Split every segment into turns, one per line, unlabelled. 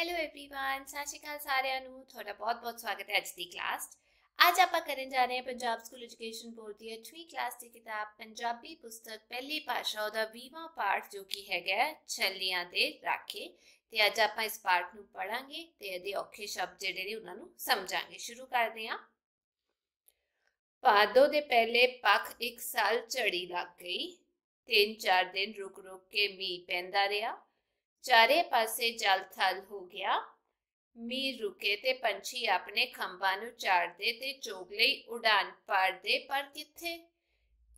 Hello everyone ਸਤਿ ਸ਼੍ਰੀ ਅਕਾਲ ਸਾਰਿਆਂ ਨੂੰ ਤੁਹਾਡਾ ਬਹੁਤ-ਬਹੁਤ ਸਵਾਗਤ ਹੈ ਅੱਜ ਦੀ ਕਲਾਸ ਅੱਜ ਆਪਾਂ ਕਰਨ ਜਾ ਰਹੇ ਹਾਂ ਪੰਜਾਬ ਸਕੂਲ ਐਜੂਕੇਸ਼ਨ ਬੋਰਡ ਦੀ 8ਵੀਂ ਕਲਾਸ ਦੀ ਕਿਤਾਬ ਪੰਜਾਬੀ ਪੁਸਤਕ ਪਹਿਲੀ ਭਾਸ਼ਾ ਦਾ 20ਵਾਂ ਪਾਠ ਜੋ ਕਿ ਹੈਗਾ ਛੱਲੀਆਂ ਦੇ ਰਾਖੇ ਤੇ ਅੱਜ ਆਪਾਂ ਇਸ ਪਾਠ ਨੂੰ ਪੜਾਂਗੇ ਤੇ ਇਹਦੇ ਔਖੇ ਸ਼ਬਦ ਜਿਹੜੇ ਨੇ ਉਹਨਾਂ ਨੂੰ ਸਮਝਾਂਗੇ ਸ਼ੁਰੂ ਕਰਦੇ ਹਾਂ ਪਾਦੋ ਦੇ ਪਹਿਲੇ ਪੱਖ ਇੱਕ ਸਾਲ ਝੜੀ ਲੱਗ ਗਈ ਤਿੰਨ ਚਾਰ ਦਿਨ ਰੁਕ ਰੁਕ ਕੇ ਮੀਂਹ ਪੈਂਦਾ ਰਿਹਾ ਚਾਰੇ ਪਾਸੇ ਜਲ ਥਲ ਹੋ ਗਿਆ। ਮੀਰ ਰੁਕੇ ਤੇ ਪੰਛੀ ਆਪਣੇ ਖੰਭਾਂ ਨੂੰ ਝਾੜਦੇ ਤੇ ਚੋਗ ਲਈ ਉਡਾਨ ਪਾੜਦੇ, ਪਰ ਕਿੱਥੇ?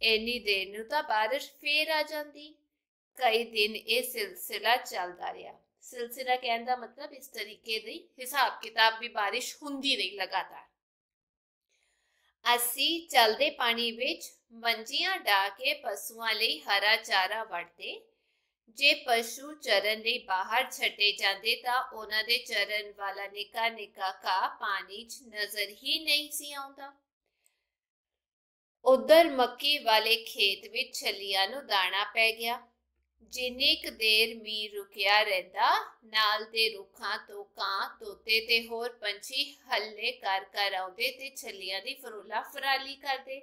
ਇੰਨੀ ਦੇਰ ਨੂੰ ਤਾਂ ਬਾਰਿਸ਼ ਫੇਰ ਆ ਜਾਂਦੀ। ਕਈ ਦਿਨ ਇਹ ਸਿਲਸਿਲਾ ਚੱਲਦਾ ਰਿਹਾ। ਸਿਲਸਿਲਾ ਕਹਿਣ ਦਾ ਮਤਲਬ ਇਸ ਤਰੀਕੇ ਦੀ ਹਿਸਾਬ ਕਿਤਾਬ ਵੀ ਬਾਰਿਸ਼ ਹੁੰਦੀ ਰਹੀ ਲਗਾਤਾਰ। ਅਸੀਂ ਚਲਦੇ ਪਾਣੀ ਵਿੱਚ ਮੰਜੀਆਂ ਢਾ ਕੇ ਪਸ਼ੂਆਂ ਲਈ ਹਰਾ ਚਾਰਾ ਵੜਦੇ ਜੇ ਪਸ਼ੂ ਚਰਨ ਲਈ ਬਾਹਰ ਛੱਡੇ ਜਾਂਦੇ ਤਾਂ ਉਹਨਾਂ ਦੇ ਚਰਨ ਵਾਲਾ ਨਿੱਕਾ ਨਿੱਕਾ ਕਾ ਪਾਣੀ 'ਚ ਨਜ਼ਰ ਹੀ ਨਹੀਂ ਸੀ ਆਉਂਦਾ। ਉਧਰ ਮੱਕੀ ਵਾਲੇ ਖੇਤ ਵਿੱਚ ਛਲੀਆਂ ਨੂੰ ਦਾਣਾ ਪੈ ਗਿਆ। ਜਿੰਨੀ ਕੁ ਦੇਰ ਮੀਂਹ ਰੁਕਿਆ ਰਹਿੰਦਾ, ਨਾਲ ਦੇ ਰੁੱਖਾਂ ਤੋਂ ਕਾਂ, ਤੋਤੇ ਤੇ ਹੋਰ ਪੰਛੀ ਹੱਲੇ ਕਰ ਕਰ ਆਉਂਦੇ ਤੇ ਛਲੀਆਂ ਦੀ ਫਰੋਲਾ ਫਰਾਲੀ ਕਰਦੇ।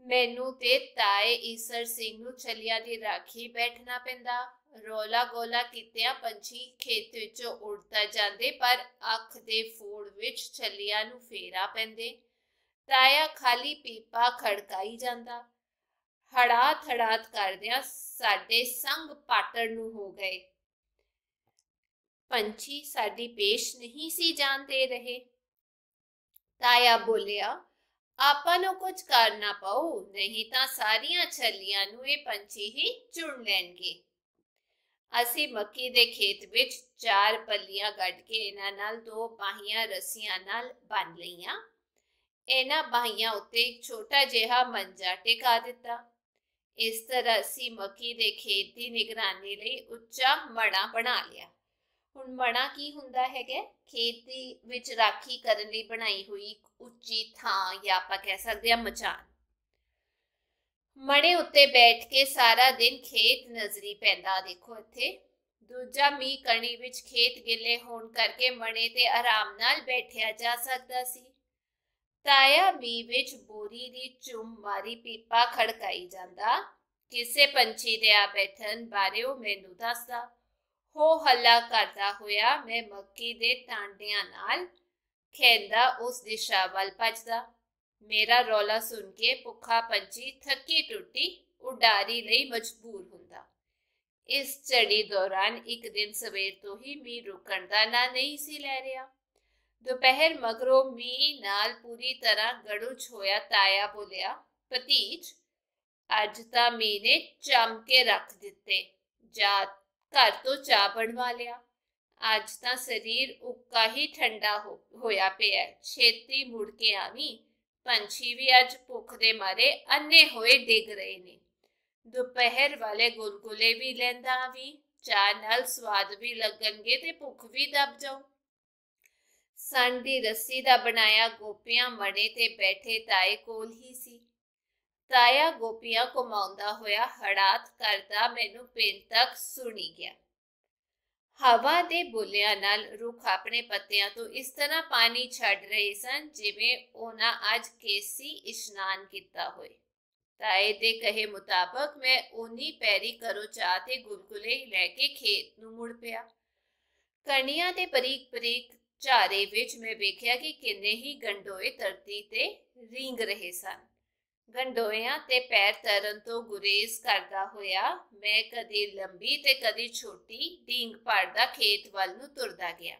ਮੈਨੂੰ ਤੇ ਤਾਏ ਈਸਰ ਸਿੰਘ ਨੂੰ ਛਲੀਆਂ ਦੀ ਰਾਖੀ ਬੈਠਣਾ ਪੈਂਦਾ। ਰੋਲਾ ਗੋਲਾ ਕਿਤਿਆਂ ਪੰਛੀ ਖੇਤ ਵਿੱਚੋਂ ਉੜਦਾ ਜਾਂਦੇ, ਪਰ ਅੱਖ ਦੇ ਫੋੜ ਵਿੱਚ ਛਲੀਆਂ ਨੂੰ ਫੇਰਾ ਪੈਂਦੇ। ਤਾਇਆ ਖਾਲੀ ਪੀਪਾ ਖੜਕਾਈ ਜਾਂਦਾ। ਹੜਾਤ ਹੜਾਤ ਕਰਦਿਆਂ ਸਾਡੇ ਸੰਗ ਪਾਟਰ ਨੂੰ ਹੋ ਗਏ। ਪੰਛੀ ਸਾਡੀ ਪੇਸ਼ ਨਹੀਂ ਸੀ ਜਾਣਦੇ ਰਹੇ। ਤਾਇਆ ਬੋਲਿਆ ਆਪਾਂ ਨੂੰ ਕੁਝ ਕਰਨਾ ਪਊ ਨਹੀਂ ਤਾਂ ਸਾਰੀਆਂ ਛੱਲੀਆਂ ਨੂੰ ਇਹ ਪੰਛੀ ਹੀ ਚੁਣ ਲੈਣਗੇ। ਅਸੀਂ ਮੱਕੀ ਦੇ ਖੇਤ ਵਿੱਚ ਚਾਰ ਪੱਲੀਆਂ ਗੱਡ ਕੇ ਇਹਨਾਂ ਨਾਲ ਦੋ ਬਾਹੀਆਂ ਰੱਸੀਆਂ ਨਾਲ ਬੰਨ ਲਈਆਂ। ਇਹਨਾਂ ਬਾਹੀਆਂ ਉੱਤੇ ਇੱਕ ਛੋਟਾ ਜਿਹਾ ਮੰਜਾ ਟਿਕਾ ਦਿੱਤਾ। ਇਸ ਤਰ੍ਹਾਂ ਅਸੀਂ ਮੱਕੀ ਦੇ ਖੇਤ ਦੀ ਨਿਗਰਾਨੀ ਲਈ ਉੱਚਾ ਮੜਾ ਬਣਾ ਲਿਆ। ਹੁਣ ਮਣਾ ਕੀ ਹੁੰਦਾ ਹੈਗਾ? ਖੇਤ ਦੀ ਵਿੱਚ ਰਾਖੀ ਕਰਨ ਲਈ ਬਣਾਈ ਹੋਈ ਉੱਚੀ ਥਾਂ ਜਾਂ ਆਪਾਂ ਕਹਿ ਸਕਦੇ ਹਾਂ ਮਚਾਨ ਮੜੇ ਉੱਤੇ ਬੈਠ ਕੇ ਸਾਰਾ ਦਿਨ ਖੇਤ ਨਜ਼ਰੀ ਪੈਂਦਾ ਦੇਖੋ ਇੱਥੇ। ਦੂਜਾ ਮੀਂਹ ਕਣੀ ਵਿੱਚ ਖੇਤ ਗਿੱਲੇ ਹੋਣ ਕਰਕੇ ਮਣੇ ਤੇ ਆਰਾਮ ਨਾਲ ਬੈਠਿਆ ਜਾ ਸਕਦਾ ਸੀ। ਤਾਇਆ ਮੀਂਹ ਵਿੱਚ ਬੋਰੀ ਦੀ ਚੁੰਮ ਮਾਰੀ ਪੀਪਾ ਖੜਕਾਈ ਜਾਂਦਾ। ਕਿਸੇ ਪੰਛੀ ਦੇ ਆ ਬੈਠਣ ਬਾਰੇ ਉਹ ਮੈਨੂੰ ਦੱਸਦਾ। ਹੋ ਹੱਲਾ ਕਰਦਾ ਹੋਇਆ ਮੈਂ ਮੱਕੀ ਦੇ ਟਾਂਡਿਆਂ ਨਾਲ ਖੇਂਦਾ ਉਸ ਦਿਸ਼ਾ ਵੱਲ ਭੱਜਦਾ। ਮੇਰਾ ਰੌਲਾ ਸੁਣ ਕੇ ਭੁੱਖਾ ਪੰਛੀ ਥੱਕੀ ਟੁੱਟੀ, ਉਡਾਰੀ ਲਈ ਮਜਬੂਰ ਹੁੰਦਾ। ਇਸ ਚੜੀ ਦੌਰਾਨ ਇੱਕ ਦਿਨ ਸਵੇਰ ਤੋਂ ਹੀ ਮੀਂਹ ਰੁਕਣ ਦਾ ਨਾਂ ਨਹੀਂ ਸੀ ਲੈ ਰਿਹਾ। ਦੁਪਹਿਰ ਮਗਰੋਂ ਮੀਂਹ ਨਾਲ ਪੂਰੀ ਤਰ੍ਹਾਂ ਗੜੁਚ ਹੋਇਆ ਤਾਇਆ ਬੋਲਿਆ, ਭਤੀਜ, ਅੱਜ ਤਾਂ ਮੀਂਹ ਨੇ ਚਮ ਕੇ ਰੱਖ ਦਿੱਤੇ। ਜਾ ਘਰ ਤੋਂ ਚਾਹ ਬਣਵਾ ਲਿਆ। ਅੱਜ ਤਾਂ ਸਰੀਰ ਉੱਕਾ ਹੀ ਠੰਡਾ ਹੋਇਆ ਪਿਆ ਛੇਤੀ ਮੁੜ ਕੇ ਆਵੀਂ। ਪੰਛੀ ਵੀ ਅੱਜ ਭੁੱਖ ਦੇ ਮਾਰੇ ਅੰਨੇ ਹੋਏ ਡਿੱਗ ਰਹੇ ਨੇ। ਦੁਪਹਿਰ ਵਾਲੇ ਗੁਲਗੁਲੇ ਵੀ ਲੈਂਦਾ ਵੀ ਚਾਹ ਨਾਲ ਸਵਾਦ ਵੀ ਲੱਗਣਗੇ ਤੇ ਭੁੱਖ ਵੀ ਦਬ ਜਾਊ। ਸੰਨ ਰੱਸੀ ਦਾ ਬਣਾਇਆ ਗੋਪੀਆਂ ਮੜੇ ਤੇ ਬੈਠੇ ਤਾਏ ਕੋਲ ਹੀ ਸੀ। ਤਾਇਆ ਗੋਪੀਆਂ ਘੁਮਾਉਂਦਾ ਹੋਇਆ ਹੜਾਤ ਕਰਦਾ ਮੈਨੂੰ ਪਿੰਡ ਤੱਕ ਸੁਣੀ ਗਿਆ। ਹਵਾ ਦੇ ਬੁੱਲਿਆਂ ਨਾਲ ਰੁੱਖ ਆਪਣੇ ਪੱਤਿਆਂ ਤੋਂ ਇਸ ਤਰ੍ਹਾਂ ਪਾਣੀ ਛੱਡ ਰਹੇ ਸਨ ਜਿਵੇਂ ਉਹਨਾਂ ਅੱਜ ਕੇਸੀ ਇਸ਼ਨਾਨ ਕੀਤਾ ਹੋਏ। ਤਾਏ ਦੇ ਕਹੇ ਮੁਤਾਬਕ ਮੈਂ ਉਨੀ ਪੈਰੀ ਕਰੋ ਚਾਹ ਤੇ ਗੁਲਗੁਲੇ ਲੈ ਕੇ ਖੇਤ ਨੂੰ ਮੁੜ ਪਿਆ। ਕਣੀਆਂ ਤੇ ਪਰੀਕ ਪਰੀਕ ਝਾਰੇ ਵਿੱਚ ਮੈਂ ਵੇਖਿਆ ਕਿ ਕਿੰਨੇ ਹੀ ਗੰਡੋਏ ਧਰਤੀ ਤੇ ਰਿੰਗ ਰਹੇ ਸਨ। ਗੰਡੋਇਆਂ ਤੇ ਪੈਰ ਤਰਨ ਤੋਂ ਗੁਰੇਜ਼ ਕਰਦਾ ਹੋਇਆ, ਮੈਂ ਕਦੀ ਲੰਬੀ ਤੇ ਕਦੀ ਛੋਟੀ ਢੀਂਗ ਪੜਦਾ ਖੇਤ ਵੱਲ ਨੂੰ ਤੁਰਦਾ ਗਿਆ।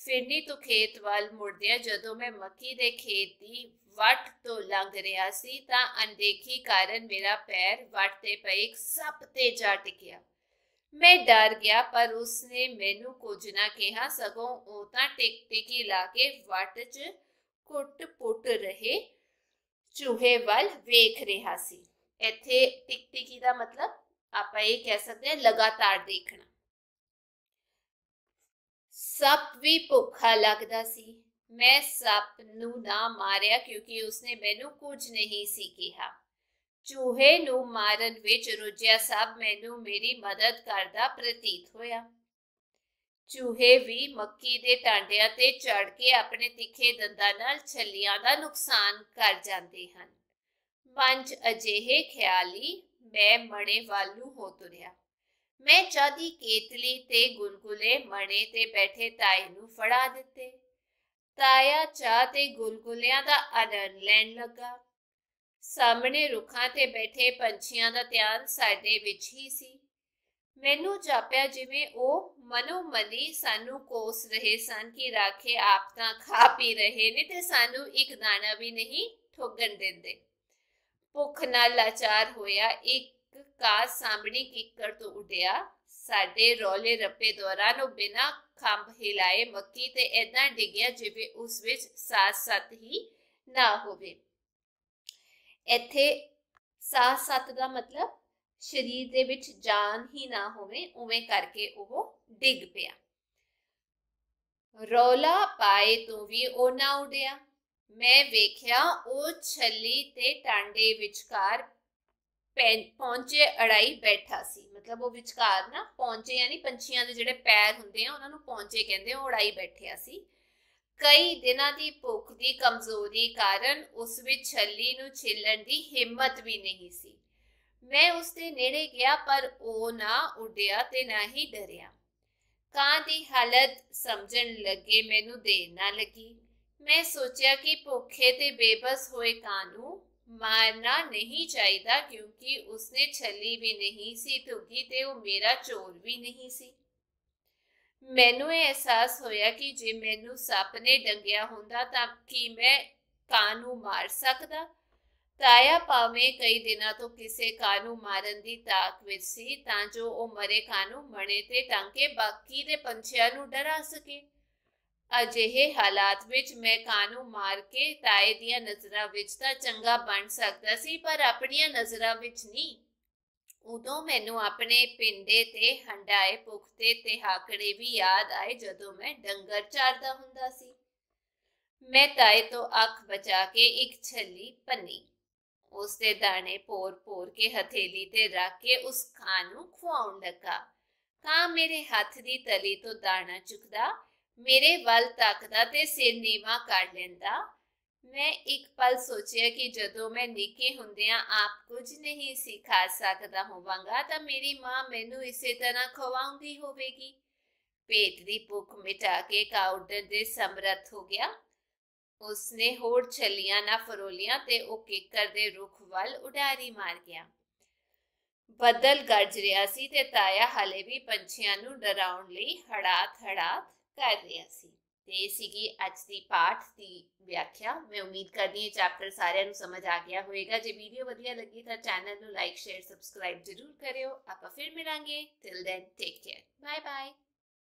ਫਿਰਨੀ ਤੋਂ ਖੇਤ ਵੱਲ ਮੁੜਦਿਆਂ ਜਦੋਂ ਮੈਂ ਮੱਕੀ ਦੇ ਖੇਤ ਦੀ ਵੱਟ ਤੋਂ ਲੰਘ ਰਿਹਾ ਸੀ, ਤਾਂ ਅਣਦੇਖੀ ਕਾਰਨ ਮੇਰਾ ਪੈਰ ਵੱਟ ਤੇ ਪਏ ਇੱਕ ਸੱਪ ਤੇ ਜਾ ਟਿਕਿਆ। ਮੈਂ ਡਰ ਗਿਆ, ਪਰ ਉਸਨੇ ਮੈਨੂੰ ਕੁਝ ਨਾ ਕਿਹਾ, ਸਗੋਂ ਉਹ ਤਾਂ ਟਿਕ ਟਿਕੀ ਲਾ ਕੇ ਵੱਟ 'ਚ ਕੁੱਟ ਪੁੱਟ ਰਹੇ ਚੂਹੇ ਵੱਲ ਵੇਖ ਰਿਹਾ ਸੀ। ਇੱਥੇ ਟਿਕ ਦਾ ਮਤਲਬ ਆਪਾਂ ਇਹ ਕਹਿ ਸਕਦੇ ਹਾਂ ਲਗਾਤਾਰ ਦੇਖਣਾ। ਸੱਪ ਵੀ ਭੁੱਖਾ ਲੱਗਦਾ ਸੀ। ਮੈਂ ਸੱਪ ਨੂੰ ਨਾ ਮਾਰਿਆ ਕਿਉਂਕਿ ਉਸਨੇ ਮੈਨੂੰ ਕੁਝ ਨਹੀਂ ਸੀ ਕਿਹਾ। ਚੂਹੇ ਨੂੰ ਮਾਰਨ ਵਿੱਚ ਰੁੱਝਿਆ ਸਭ ਮੈਨੂੰ ਮੇਰੀ ਮਦਦ ਕਰਦਾ ਪ੍ਰਤੀਤ ਹੋਇਆ। ਚੂਹੇ ਵੀ ਮੱਕੀ ਦੇ ਟਾਂਡਿਆਂ ਤੇ ਚੜ ਕੇ ਆਪਣੇ ਤਿੱਖੇ ਦੰਦਾਂ ਨਾਲ ਛੱਲੀਆਂ ਦਾ ਨੁਕਸਾਨ ਕਰ ਜਾਂਦੇ ਹਨ। ਪੰਜ ਅਜਿਹੇ ਖਿਆਲੀ ਮੈਂ ਮਣੇ ਵੱਲ ਹੋ ਤੁਰਿਆ। ਮੈਂ ਚਾਦੀ ਕੇਤਲੀ ਤੇ ਗੁਲਗੁਲੇ ਮਣੇ ਤੇ ਬੈਠੇ ਤਾਏ ਨੂੰ ਫੜਾ ਦਿੱਤੇ। ਤਾਇਆ ਚਾਹ ਤੇ ਗੁਲਗੁਲਿਆਂ ਦਾ ਆਨੰਦ ਲੈਣ ਲੱਗਾ। ਸਾਹਮਣੇ ਰੁੱਖਾਂ ਤੇ ਬੈਠੇ ਪੰਛੀਆਂ ਦਾ ਧਿਆਨ ਸਾਡੇ ਵਿੱਚ ਹੀ ਸੀ। ਮੈਨੂੰ ਜਾਪਿਆ ਜਿਵੇਂ ਉਹ ਮਨੋ ਮਨੀ ਸਾਨੂੰ ਕੋਸ ਰਹੇ ਸਨ ਕਿ ਰਾਖੇ ਆਪ ਤਾਂ ਖਾ ਪੀ ਰਹੇ ਨੇ ਤੇ ਸਾਨੂੰ ਇੱਕ ਦਾਣਾ ਵੀ ਨਹੀਂ ਠੋਗਣ ਦਿੰਦੇ। ਭੁੱਖ ਨਾਲ ਲਾਚਾਰ ਹੋਇਆ, ਇੱਕ ਕਾਰ ਸਾਹਮਣੀ ਕਿੱਕਰ ਤੋਂ ਉੱਡਿਆ। ਸਾਡੇ ਰੋਲੇ ਰੱਪੇ ਦੌਰਾਨ ਉਹ ਬਿਨਾ ਖੰਭ ਹਿਲਾਏ ਮੱਕੀ ਤੇ ਇਦਾਂ ਡਿੱਗਿਆ ਜਿਵੇਂ ਉਸ ਵਿੱਚ ਸਾਹ ਸੱਤ ਹੀ ਨਾ ਹੋਵੇ। ਇੱਥੇ ਸਾਹ ਸੱਤ ਦਾ ਮਤਲਬ, ਸਰੀਰ ਦੇ ਵਿੱਚ ਜਾਨ ਹੀ ਨਾ ਹੋਵੇ, ਉਵੇਂ ਕਰਕੇ ਉਹ ਡਿੱਗ ਪਿਆ। ਰੌਲਾ ਪਾਏ ਤੋਂ ਵੀ ਉਹ ਨਾ ਉਡਿਆ। ਮੈਂ ਵੇਖਿਆ ਉਹ ਛੱਲੀ ਤੇ ਟਾਂਡੇ ਵਿਚਕਾਰ ਪਹੁੰਚੇ ਅੜਾਈ ਬੈਠਾ ਸੀ। ਮਤਲਬ ਉਹ ਵਿਚਕਾਰ ਨਾ ਪਹੁੰਚੇ ਯਾਨੀ ਪੰਛੀਆਂ ਦੇ ਜਿਹੜੇ ਪੈਰ ਹੁੰਦੇ ਆ, ਉਹਨਾਂ ਨੂੰ ਪਹੁੰਚੇ ਕਹਿੰਦੇ ਉਹ ਅੜਾਈ ਬੈਠਿਆ ਸੀ। ਕਈ ਦਿਨਾਂ ਦੀ ਭੁੱਖ ਦੀ ਕਮਜ਼ੋਰੀ ਕਾਰਨ ਉਸ ਵਿੱਚ ਛੱਲੀ ਨੂੰ ਛਿੱਲਣ ਦੀ ਹਿੰਮਤ ਵੀ ਨਹੀਂ ਸੀ। ਮੈਂ ਉਸ ਦੇ ਨੇੜੇ ਗਿਆ ਪਰ ਉਹ ਨਾ ਉੱਡਿਆ ਤੇ ਨਾ ਹੀ ਡਰਿਆ। ਕਾਂ ਦੀ ਹਾਲਤ ਸਮਝਣ ਲੱਗੇ ਮੈਨੂੰ ਦੇਰ ਨਾ ਲੱਗੀ। ਮੈਂ ਸੋਚਿਆ ਕਿ ਭੁੱਖੇ ਤੇ ਬੇਬਸ ਹੋਏ ਕਾਂ ਨੂੰ ਮਾਰਨਾ ਨਹੀਂ ਚਾਹੀਦਾ ਕਿਉਂਕਿ ਉਸਨੇ ਛੱਲੀ ਵੀ ਨਹੀਂ ਸੀ, ਧੁਗੀ ਤੇ ਉਹ ਮੇਰਾ ਚੋਰ ਵੀ ਨਹੀਂ ਸੀ। ਮੈਨੂੰ ਇਹ ਅਹਿਸਾਸ ਹੋਇਆ ਕਿ ਜੇ ਮੈਨੂੰ ਸੱਪ ਨੇ ਡੰਗਿਆ ਹੁੰਦਾ ਤਾਂ ਕੀ ਮੈਂ ਕਾਂ ਨੂੰ ਮਾਰ ਸਕਦਾ? ਤਾਇਆ ਭਾਵੇਂ ਕਈ ਦਿਨਾਂ ਤੋਂ ਕਿਸੇ ਕਾਂ ਨੂੰ ਮਾਰਨ ਦੀ ਤਾਕ ਵਿੱਚ ਸੀ, ਤਾਂ ਜੋ ਉਹ ਮਰੇ ਕਾਂ ਨੂੰ ਮਣੇ ਤੇ ਟੰਕੇ ਬਾਕੀ ਦੇ ਪੰਛੀਆਂ ਨੂੰ ਡਰਾ ਸਕੇ। ਅਜਿਹੇ ਹਾਲਾਤ ਵਿੱਚ ਮੈਂ ਕਾਂ ਨੂੰ ਮਾਰ ਕੇ ਤਾਏ ਦੀਆਂ ਨਜ਼ਰਾਂ ਵਿੱਚ ਤਾਂ ਚੰਗਾ ਬਣ ਸਕਦਾ ਸੀ, ਪਰ ਆਪਣੀਆਂ ਨਜ਼ਰਾਂ ਵਿੱਚ ਨਹੀਂ। ਉਦੋਂ ਮੈਨੂੰ ਆਪਣੇ ਪਿੰਡੇ ਤੇ ਹੰਡਾਏ ਪੁਖਤੇ ਤੇ ਹਾਕੜੇ ਵੀ ਯਾਦ ਆਏ ਜਦੋਂ ਮੈਂ ਡੰਗਰ ਚਾਰਦਾ ਹੁੰਦਾ ਸੀ। ਮੈਂ ਤਾਏ ਤੋਂ ਅੱਖ ਬਚਾ ਕੇ ਇੱਕ ਛੱਲੀ ਪੰਨੀ ਉਸ ਦੇ ਦਾਣੇ ਪੋਰ-ਪੋਰ ਕੇ ਹਥੇਲੀ ਤੇ ਰੱਖ ਕੇ ਉਸ ਕਾਂ ਨੂੰ ਖਵਾਉਣ ਲੱਗਾ। ਕਾਂ ਮੇਰੇ ਹੱਥ ਦੀ ਤਲੀ ਤੋਂ ਦਾਣਾ ਚੁੱਕਦਾ, ਮੇਰੇ ਵੱਲ ਤੱਕਦਾ ਤੇ ਸਿਰ ਨੀਵਾ ਕਰ ਲੈਂਦਾ। ਮੈਂ ਇੱਕ ਪਲ ਸੋਚਿਆ ਕਿ ਜਦੋਂ ਮੈਂ ਨਿੱਕੇ ਹੁੰਦਿਆਂ ਆਪ ਕੁਝ ਨਹੀਂ ਸਿਖਾ ਸਕਦਾ ਹੋਵਾਂਗਾ, ਤਾਂ ਮੇਰੀ ਮਾਂ ਮੈਨੂੰ ਇਸੇ ਤਰ੍ਹਾਂ ਖਵਾਉਂਦੀ ਹੋਵੇਗੀ। ਪੇਟ ਦੀ ਭੁੱਖ ਮਿਟਾ ਕੇ ਕਾਉਡਰ ਦੇ ਸਮਰੱਥ ਹੋ ਗਿਆ। ਉਸਨੇ ਹੋਰ ਛਲੀਆਂ ਨਾ ਫਰੋਲੀਆਂ ਤੇ ਉਹ ਕਿੱਕਰ ਦੇ ਰੁੱਖ ਵੱਲ ਉਡਾਰੀ ਮਾਰ ਗਿਆ। ਬੱਦਲ ਗਰਜ ਰਿਹਾ ਸੀ ਤੇ ਤਾਇਆ ਹਲੇ ਵੀ ਪੰਛੀਆਂ ਨੂੰ ਡਰਾਉਣ ਲਈ ਹੜਾਤ ਹੜਾਤ ਕਰ ਰਿਹਾ ਸੀ। ਤੇ ਸੀਗੀ ਅੱਜ ਦੀ ਪਾਠ ਦੀ ਵਿਆਖਿਆ। ਮੈਂ ਉਮੀਦ ਕਰਦੀ ਹਾਂ ਚੈਪਟਰ ਸਾਰਿਆਂ ਨੂੰ ਸਮਝ ਆ ਗਿਆ ਹੋਵੇਗਾ। ਜੇ ਵੀਡੀਓ ਵਧੀਆ ਲੱਗੀ ਤਾਂ ਚੈਨਲ ਨੂੰ ਲਾਈਕ ਸ਼ੇਅਰ ਸਬਸਕ੍ਰਾਈਬ ਜ਼ਰੂਰ ਕਰਿਓ। ਆਪਾਂ ਫਿਰ ਮਿਲਾਂਗੇ। Till then take care bye bye